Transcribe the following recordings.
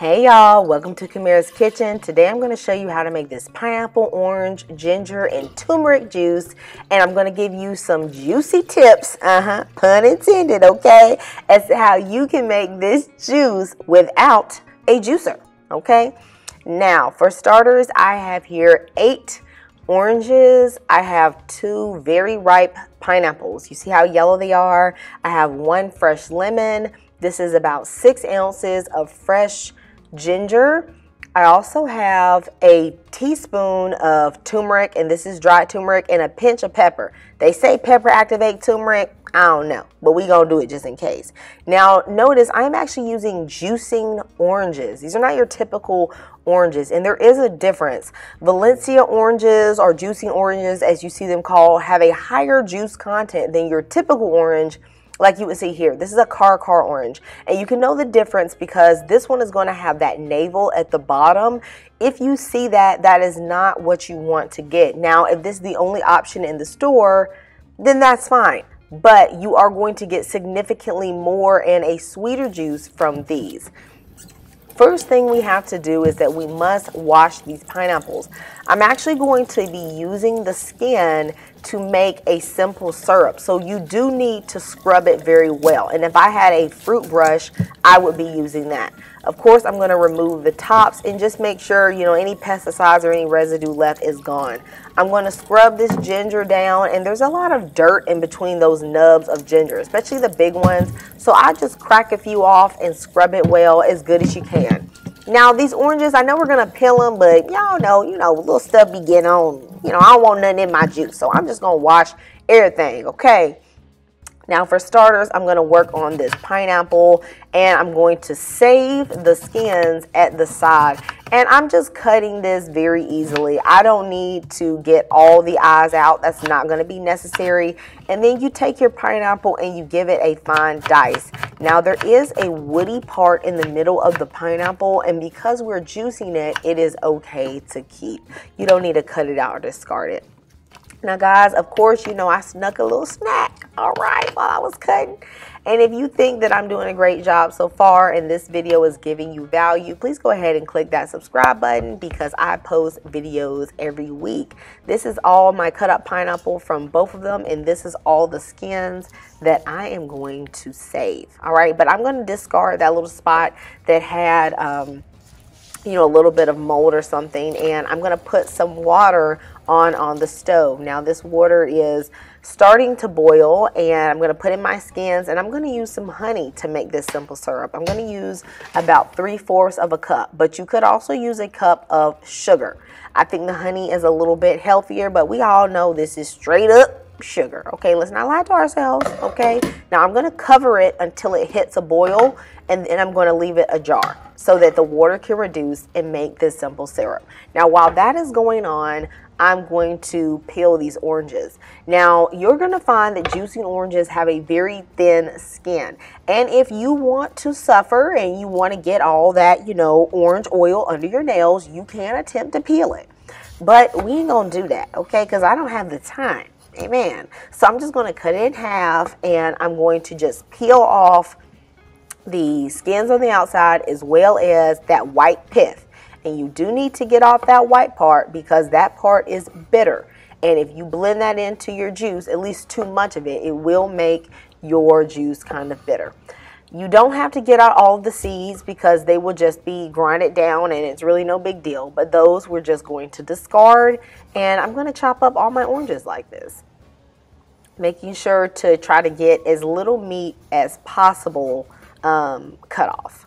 Hey y'all, welcome to Camirra's Kitchen. Today I'm going to show you how to make this pineapple, orange, ginger, and turmeric juice. And I'm going to give you some juicy tips, uh-huh, pun intended, okay, as to how you can make this juice without a juicer, okay? Now, for starters, I have here eight oranges. I have two very ripe pineapples. You see how yellow they are? I have one fresh lemon. This is about six ounces of fresh ginger. I also have a teaspoon of turmeric, and this is dried turmeric, and a pinch of pepper. They say pepper activate turmeric. I don't know, but we gonna do it just in case. Now, notice I'm actually using juicing oranges. These are not your typical oranges, and there is a difference. Valencia oranges or juicing oranges, as you see them called, have a higher juice content than your typical orange like you would see here. This is a Cara Cara orange. And you can know the difference because this one is going to have that navel at the bottom. If you see that, that is not what you want to get. Now, if this is the only option in the store, then that's fine. But you are going to get significantly more and a sweeter juice from these first thing we have to do is that we must wash these pineapples. I'm actually going to be using the skin to make a simple syrup. So you do need to scrub it very well. And if I had a fruit brush, I would be using that. Of course, I'm going to remove the tops and just make sure, you know, any pesticides or any residue left is gone. I'm going to scrub this ginger down and there's a lot of dirt in between those nubs of ginger, especially the big ones. So I just crack a few off and scrub it well as good as you can. Now these oranges, I know we're to peel them, but y'all know, you know, little stuff be getting on. You know, I don't want nothing in my juice. So I'm just to wash everything, okay? Now for starters, I'm going to work on this pineapple and I'm going to save the skins at the side. And I'm just cutting this very easily. I don't need to get all the eyes out. That's not going to be necessary. And then you take your pineapple and you give it a fine dice. Now there is a woody part in the middle of the pineapple and because we're juicing it, it is okay to keep. You don't need to cut it out or discard it. Now guys, of course, you know I snuck a little snack, all right, while I was cutting. And if you think that I'm doing a great job so far and this video is giving you value, please go ahead and click that subscribe button because I post videos every week. This is all my cut up pineapple from both of them and this is all the skins that I am going to save. All right, but I'm going to discard that little spot that had um, you know, a little bit of mold or something. And I'm going to put some water on on the stove. Now this water is starting to boil and I'm going to put in my skins and I'm going to use some honey to make this simple syrup. I'm going to use about three-fourths of a cup, but you could also use a cup of sugar. I think the honey is a little bit healthier, but we all know this is straight up sugar. Okay, let's not lie to ourselves. Okay, now I'm going to cover it until it hits a boil and then I'm going to leave it ajar so that the water can reduce and make this simple syrup. Now, while that is going on, I'm going to peel these oranges. Now, you're going to find that juicing oranges have a very thin skin. And if you want to suffer and you want to get all that, you know, orange oil under your nails, you can attempt to peel it. But we ain't going to do that, okay? Because I don't have the time. Amen. So I'm just going to cut it in half and I'm going to just peel off the skins on the outside as well as that white pith. And you do need to get off that white part because that part is bitter. And if you blend that into your juice, at least too much of it, it will make your juice kind of bitter. You don't have to get out all the seeds because they will just be grinded down and it's really no big deal. But those we're just going to discard. And I'm going to chop up all my oranges like this. Making sure to try to get as little meat as possible um, cut off.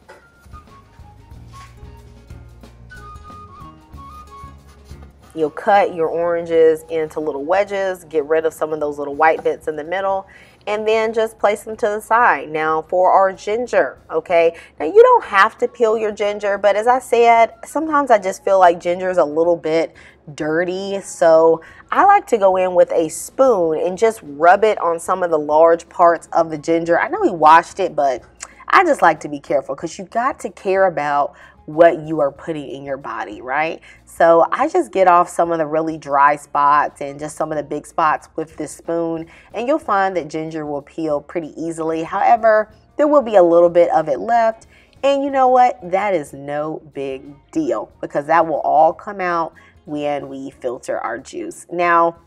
You'll cut your oranges into little wedges, get rid of some of those little white bits in the middle, and then just place them to the side. Now for our ginger, okay? Now you don't have to peel your ginger, but as I said, sometimes I just feel like ginger is a little bit dirty. So I like to go in with a spoon and just rub it on some of the large parts of the ginger. I know we washed it, but I just like to be careful because you got to care about what you are putting in your body, right? So I just get off some of the really dry spots and just some of the big spots with this spoon and you'll find that ginger will peel pretty easily. However, there will be a little bit of it left And you know what? That is no big deal because that will all come out when we filter our juice. Now,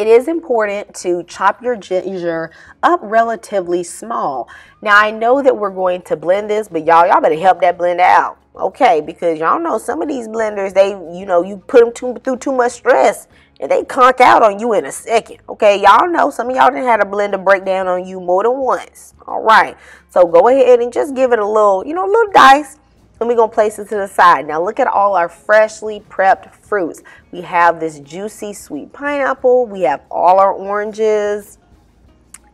it is important to chop your ginger up relatively small. Now I know that we're going to blend this, but y'all, y'all better help that blend out. Okay, because y'all know some of these blenders, they, you know, you put them too, through too much stress and they conk out on you in a second. Okay, y'all know some of y'all didn't had a blender breakdown on you more than once. All right, so go ahead and just give it a little, you know, a little dice and we're to place it to the side. Now look at all our freshly prepped fruits. We have this juicy sweet pineapple. We have all our oranges.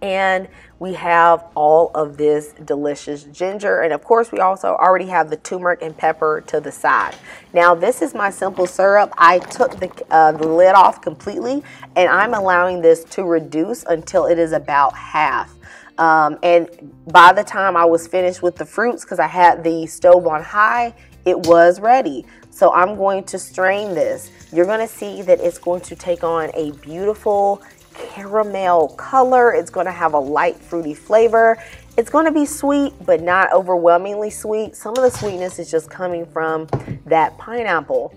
And we have all of this delicious ginger. And of course, we also already have the turmeric and pepper to the side. Now, this is my simple syrup. I took the, uh, the lid off completely, and I'm allowing this to reduce until it is about half. Um, and by the time I was finished with the fruits, because I had the stove on high, it was ready. So I'm going to strain this. You're going to see that it's going to take on a beautiful caramel color. It's going to have a light fruity flavor. It's going to be sweet, but not overwhelmingly sweet. Some of the sweetness is just coming from that pineapple.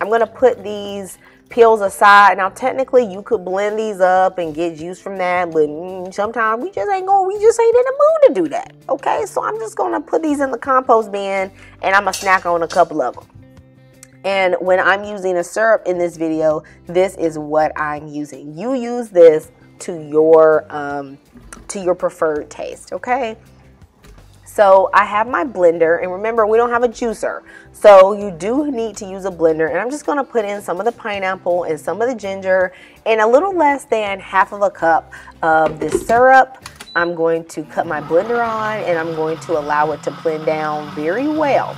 I'm going to put these peels aside. Now, technically, you could blend these up and get juice from that, but mm, sometimes we just ain't going, we just ain't in the mood to do that. Okay, so I'm just to put these in the compost bin and I'm to snack on a couple of them. And when I'm using a syrup in this video, this is what I'm using. You use this to your um, to your preferred taste, okay? So I have my blender, and remember, we don't have a juicer. So you do need to use a blender, and I'm just gonna put in some of the pineapple and some of the ginger and a little less than half of a cup of this syrup. I'm going to cut my blender on, and I'm going to allow it to blend down very well.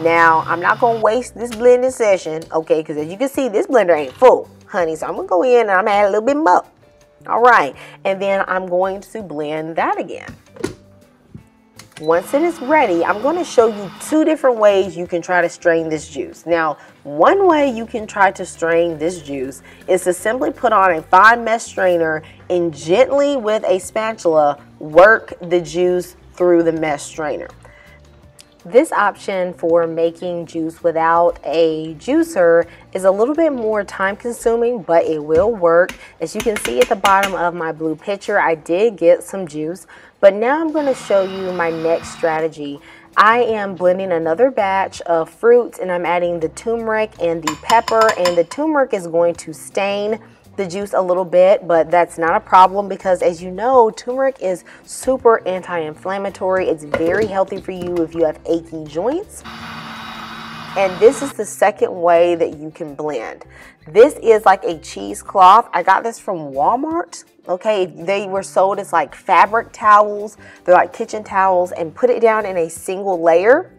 Now, I'm not gonna waste this blending session, okay, because as you can see, this blender ain't full, honey. So I'm gonna go in and I'm gonna add a little bit more. All right, and then I'm going to blend that again. Once it is ready, I'm going to show you two different ways you can try to strain this juice. Now, one way you can try to strain this juice is to simply put on a fine mesh strainer and gently with a spatula work the juice through the mesh strainer. This option for making juice without a juicer is a little bit more time consuming, but it will work. As you can see at the bottom of my blue pitcher, I did get some juice, but now I'm gonna show you my next strategy. I am blending another batch of fruits and I'm adding the turmeric and the pepper and the turmeric is going to stain the juice a little bit, but that's not a problem because as you know, turmeric is super anti-inflammatory. It's very healthy for you if you have achy joints. And this is the second way that you can blend. This is like a cheesecloth. I got this from Walmart. Okay, they were sold as like fabric towels. They're like kitchen towels and put it down in a single layer.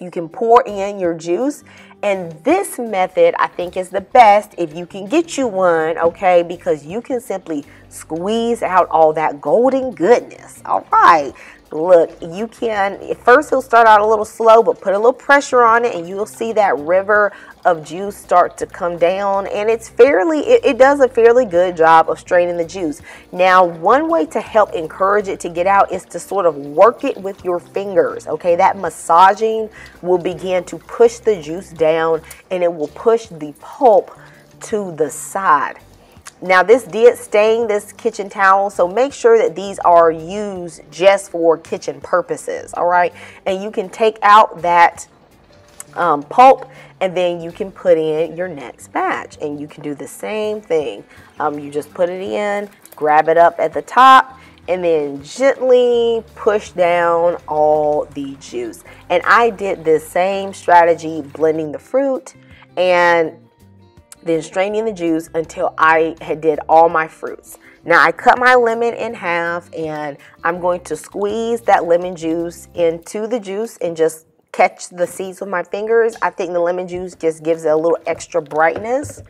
You can pour in your juice and this method I think is the best if you can get you one, okay? Because you can simply squeeze out all that golden goodness. All right. Look, you can, first it'll start out a little slow, but put a little pressure on it and you'll see that river of juice start to come down. And it's fairly, it, it does a fairly good job of straining the juice. Now, one way to help encourage it to get out is to sort of work it with your fingers, okay? That massaging will begin to push the juice down and it will push the pulp to the side. Now this did stain this kitchen towel, so make sure that these are used just for kitchen purposes, all right? And you can take out that um, pulp and then you can put in your next batch and you can do the same thing. Um, you just put it in, grab it up at the top, and then gently push down all the juice. And I did this same strategy blending the fruit and then straining the juice until I had did all my fruits. Now I cut my lemon in half and I'm going to squeeze that lemon juice into the juice and just catch the seeds with my fingers. I think the lemon juice just gives it a little extra brightness.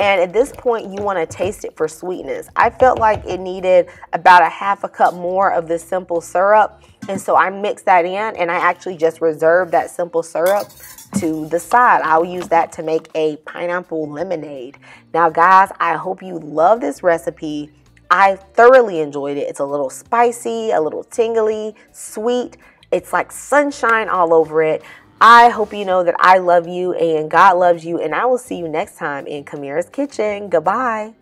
And at this point, you want to taste it for sweetness. I felt like it needed about a half a cup more of this simple syrup. And so I mixed that in and I actually just reserved that simple syrup to the side. I'll use that to make a pineapple lemonade. Now guys, I hope you love this recipe. I thoroughly enjoyed it. It's a little spicy, a little tingly, sweet, It's like sunshine all over it. I hope you know that I love you and God loves you, and I will see you next time in Camirra's Kitchen. Goodbye.